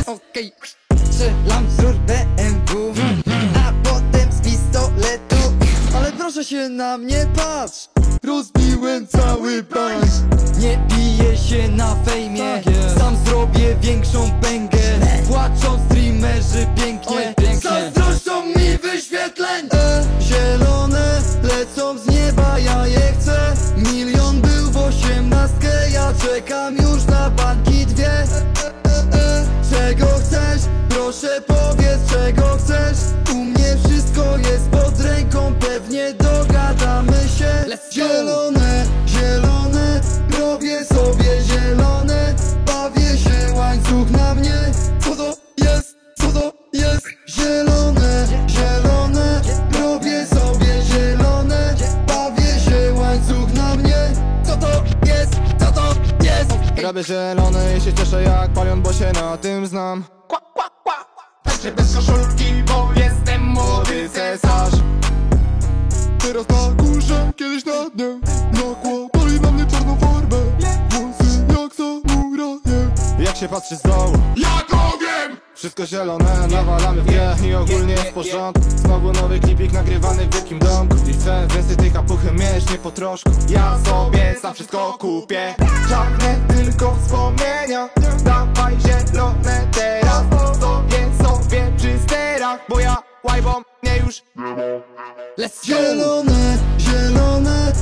jest. Okej, strzelam z rur BMW A potem z pistoletu. Ale proszę się na mnie patrz. Rozbiłem cały bank Nie piję się na fejmie. Dogadamy się Let's go. Zielone, zielone, robię sobie zielone Bawię się łańcuch na mnie Co to jest? Co to jest? Zielone, zielone, robię sobie zielone Bawię się łańcuch na mnie Co to jest? Co to jest? Robię zielony i się cieszę jak palion, bo się na tym znam Tańczę bez koszulki, bo się patrzy z dołu. Jak ogniem! Wszystko zielone, nawalamy w grę i ogólnie jest w porządku. Znowu nowy klipik nagrywany w wielkim domku. I chcę więcej tej kapuchy mieć, nie po troszku. Ja sobie sam wszystko kupię. Czarne tylko wspomnienia. Dawaj zielone teraz. Stoję sobie przy sterach Bo ja łajbą nie już. Let's go Zielone, zielone,